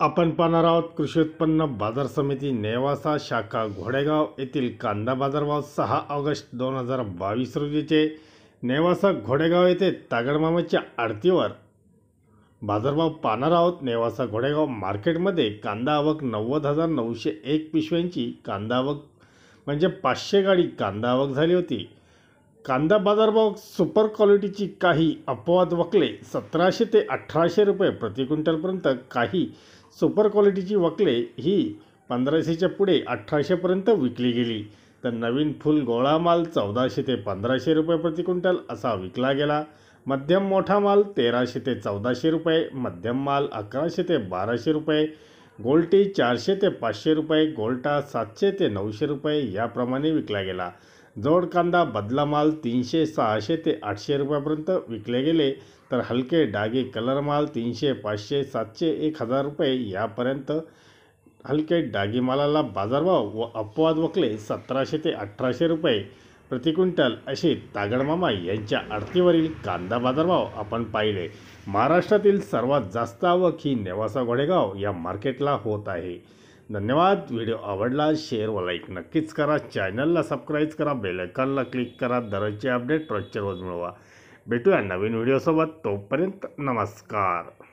आपण पाहणार आहोत कृषी उत्पन्न बाजार समिती नेवासा शाखा घोडेगाव येथील कांदा बाजारभाव सहा ऑगस्ट दोन हजार बावीस रोजीचे. नेवासा घोडेगाव येथे तागडमामाच्या आडतीवर बाजारभाव पाहणार आहोत. नेवासा घोडेगाव मार्केटमध्ये कांदा आवक नव्वद हजार नऊशे एक पिशव्यांची कांदा आवक म्हणजे पाचशे गाडी कांदा आवक झाली होती. कांदा बाजारभाव सुपर क्वालिटीची काही अपवाद वकले सतराशे ते अठराशे रुपये प्रति क्विंटलपर्यंत काही सुपर क्वालिटीची वकले ही पंधराशेच्या पुढे अठराशेपर्यंत विकली गेली. तर नवीन फुल गोळा माल चौदाशे ते पंधराशे रुपये प्रति क्विंटल असा विकला गेला. मध्यम मोठा माल तेराशे ते चौदाशे रुपये मध्यम माल अकराशे ते बाराशे रुपये गोल्टी चारशे ते पाचशे रुपये गोल्टा सातशे ते नऊशे रुपये याप्रमाणे विकला गेला. जोड कांदा बदला माल तीनशे सहाशे ते आठशे रुपयापर्यंत विकले गेले तर हलके डागे कलर माल तीनशे पाचशे सातशे एक हजार रुपये यापर्यंत हलके डागे मालाला बाजारभाव व अपवाद वकले सतराशे ते अठराशे रुपये. प्रति क्विंटल असे तागडमामा यांच्या आरतीवरील कांदा बाजारभाव आपण पाहिले. महाराष्ट्रातील सर्वात जास्त आवक ही नेवासा घोडेगाव या मार्केटला होत आहे. धन्यवाद. व्हिडिओ आवडला शेअर व लाईक नक्कीच करा. चॅनलला सबस्क्राईब करा. बेलायकॉनला क्लिक करा. दररोजचे अपडेट रोजच्या रोज मिळवा. भेटूया नवीन व्हिडिओसोबत तोपर्यंत नमस्कार.